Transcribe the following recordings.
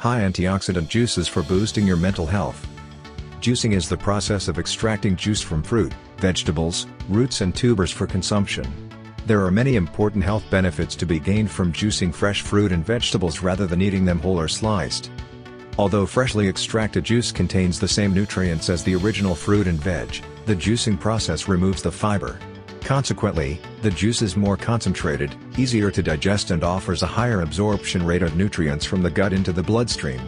High antioxidant juices for boosting your mental health. Juicing is the process of extracting juice from fruit, vegetables, roots and tubers for consumption. There are many important health benefits to be gained from juicing fresh fruit and vegetables rather than eating them whole or sliced. Although freshly extracted juice contains the same nutrients as the original fruit and veg, the juicing process removes the fiber. Consequently, the juice is more concentrated, easier to digest and offers a higher absorption rate of nutrients from the gut into the bloodstream.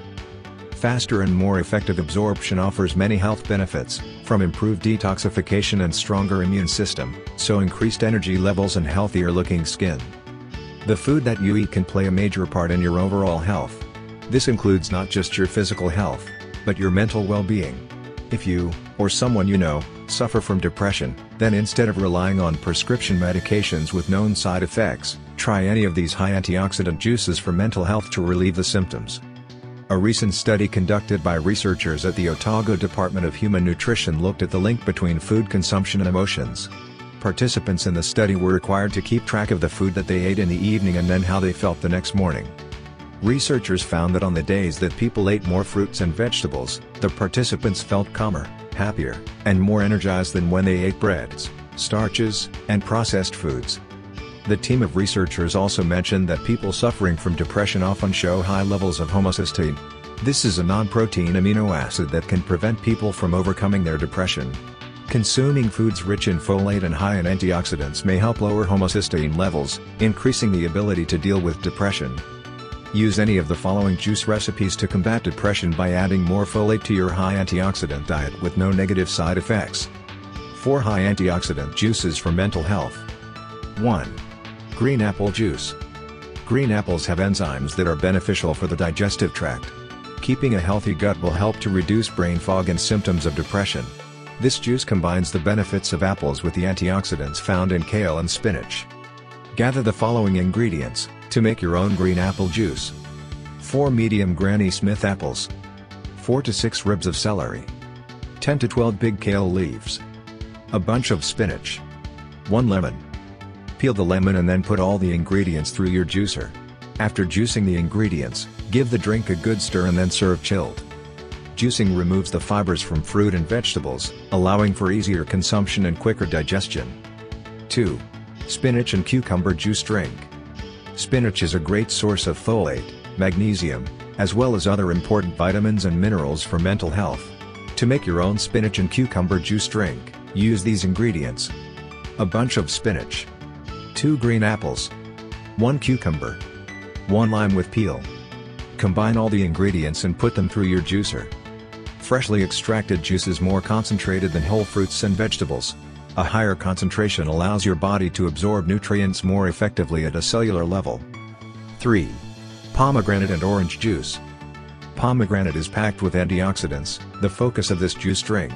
Faster and more effective absorption offers many health benefits, from improved detoxification and stronger immune system, so increased energy levels and healthier looking skin. The food that you eat can play a major part in your overall health. This includes not just your physical health, but your mental well-being. If you, or someone you know, suffer from depression, then instead of relying on prescription medications with known side effects, try any of these high antioxidant juices for mental health to relieve the symptoms. A recent study conducted by researchers at the Otago Department of Human Nutrition looked at the link between food consumption and emotions. Participants in the study were required to keep track of the food that they ate in the evening and then how they felt the next morning. Researchers found that on the days that people ate more fruits and vegetables, the participants felt calmer, happier, and more energized than when they ate breads, starches, and processed foods. The team of researchers also mentioned that people suffering from depression often show high levels of homocysteine. This is a non-protein amino acid that can prevent people from overcoming their depression. Consuming foods rich in folate and high in antioxidants may help lower homocysteine levels, increasing the ability to deal with depression. Use any of the following juice recipes to combat depression by adding more folate to your high antioxidant diet with no negative side effects. 4 high antioxidant juices for mental health. 1. Green apple juice. Green apples have enzymes that are beneficial for the digestive tract. Keeping a healthy gut will help to reduce brain fog and symptoms of depression. This juice combines the benefits of apples with the antioxidants found in kale and spinach. Gather the following ingredients, to make your own green apple juice. 4 medium Granny Smith apples. 4 to 6 ribs of celery. 10 to 12 big kale leaves. A bunch of spinach. 1 lemon. Peel the lemon and then put all the ingredients through your juicer. After juicing the ingredients, give the drink a good stir and then serve chilled. Juicing removes the fibers from fruit and vegetables, allowing for easier consumption and quicker digestion. 2. Spinach and cucumber juice drink. Spinach is a great source of folate, magnesium, as well as other important vitamins and minerals for mental health. To make your own spinach and cucumber juice drink, use these ingredients. A bunch of spinach. 2 green apples. 1 cucumber. 1 lime with peel. Combine all the ingredients and put them through your juicer. Freshly extracted juice is more concentrated than whole fruits and vegetables, a higher concentration allows your body to absorb nutrients more effectively at a cellular level. 3. Pomegranate and orange juice. Pomegranate is packed with antioxidants, the focus of this juice drink.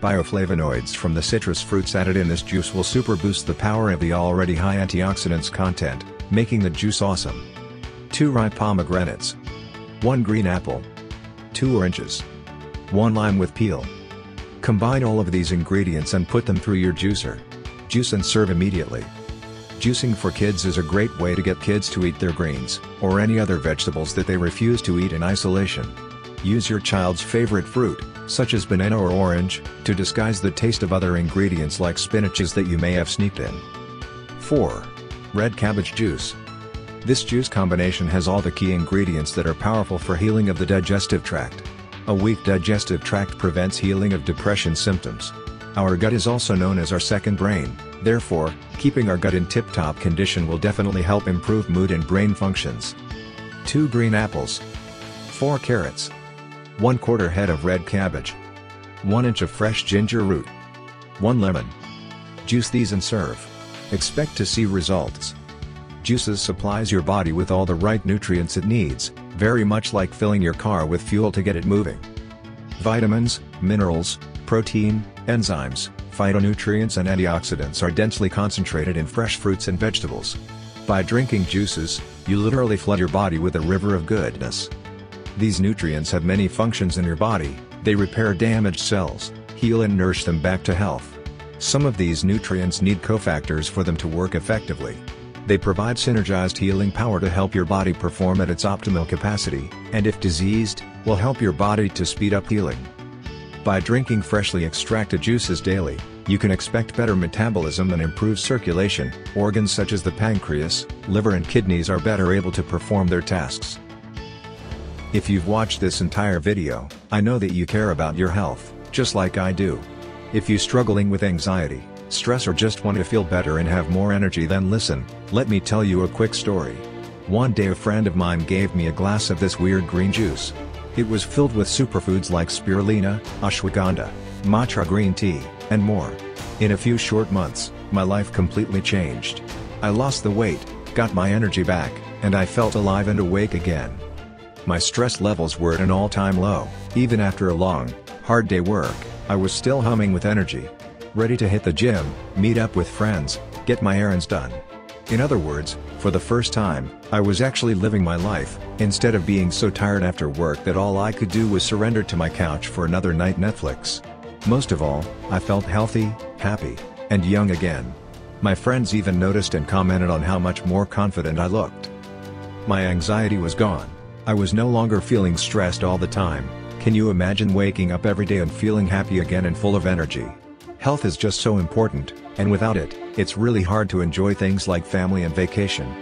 Bioflavonoids from the citrus fruits added in this juice will super boost the power of the already high antioxidants content, making the juice awesome. 2 ripe pomegranates. 1 green apple. 2 oranges. 1 lime with peel. Combine all of these ingredients and put them through your juicer. Juice and serve immediately. Juicing for kids is a great way to get kids to eat their greens, or any other vegetables that they refuse to eat in isolation. Use your child's favorite fruit, such as banana or orange, to disguise the taste of other ingredients like spinaches that you may have sneaked in. 4. Red cabbage juice. This juice combination has all the key ingredients that are powerful for healing of the digestive tract. A weak digestive tract prevents healing of depression symptoms. Our gut is also known as our second brain, therefore, keeping our gut in tip-top condition will definitely help improve mood and brain functions. 2 green apples. 4 carrots. 1 quarter head of red cabbage. 1 inch of fresh ginger root. 1 lemon. Juice these and serve. Expect to see results. Juices supplies your body with all the right nutrients it needs, very much like filling your car with fuel to get it moving. Vitamins, minerals, protein, enzymes, phytonutrients and antioxidants are densely concentrated in fresh fruits and vegetables. By drinking juices, you literally flood your body with a river of goodness. These nutrients have many functions in your body, they repair damaged cells, heal and nourish them back to health. Some of these nutrients need cofactors for them to work effectively. They provide synergized healing power to help your body perform at its optimal capacity, and if diseased, will help your body to speed up healing. By drinking freshly extracted juices daily, you can expect better metabolism and improved circulation, organs such as the pancreas, liver and kidneys are better able to perform their tasks. If you've watched this entire video, I know that you care about your health, just like I do. If you're struggling with anxiety, stress or just want to feel better and have more energy then listen, let me tell you a quick story. One day a friend of mine gave me a glass of this weird green juice. It was filled with superfoods like spirulina, ashwagandha, matcha green tea, and more. In a few short months, my life completely changed. I lost the weight, got my energy back, and I felt alive and awake again. My stress levels were at an all-time low, even after a long, hard day work, I was still humming with energy. Ready to hit the gym, meet up with friends, get my errands done. In other words, for the first time, I was actually living my life, instead of being so tired after work that all I could do was surrender to my couch for another night Netflix. Most of all, I felt healthy, happy, and young again. My friends even noticed and commented on how much more confident I looked. My anxiety was gone. I was no longer feeling stressed all the time. Can you imagine waking up every day and feeling happy again and full of energy? Health is just so important, and without it, it's really hard to enjoy things like family and vacation.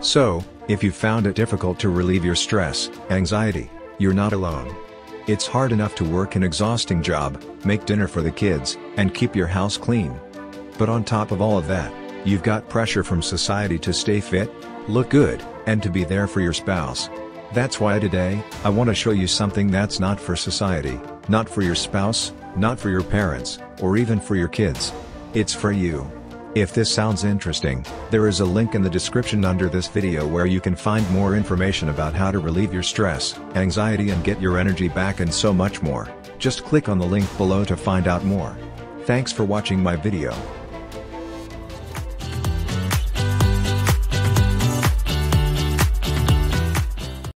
So, if you found it difficult to relieve your stress, anxiety, you're not alone. It's hard enough to work an exhausting job, make dinner for the kids, and keep your house clean. But on top of all of that, you've got pressure from society to stay fit, look good, and to be there for your spouse. That's why today, I want to show you something that's not for society, not for your spouse, not for your parents, or even for your kids. It's for you. If this sounds interesting, there is a link in the description under this video where you can find more information about how to relieve your stress, anxiety and get your energy back and so much more. Just click on the link below to find out more. Thanks for watching my video.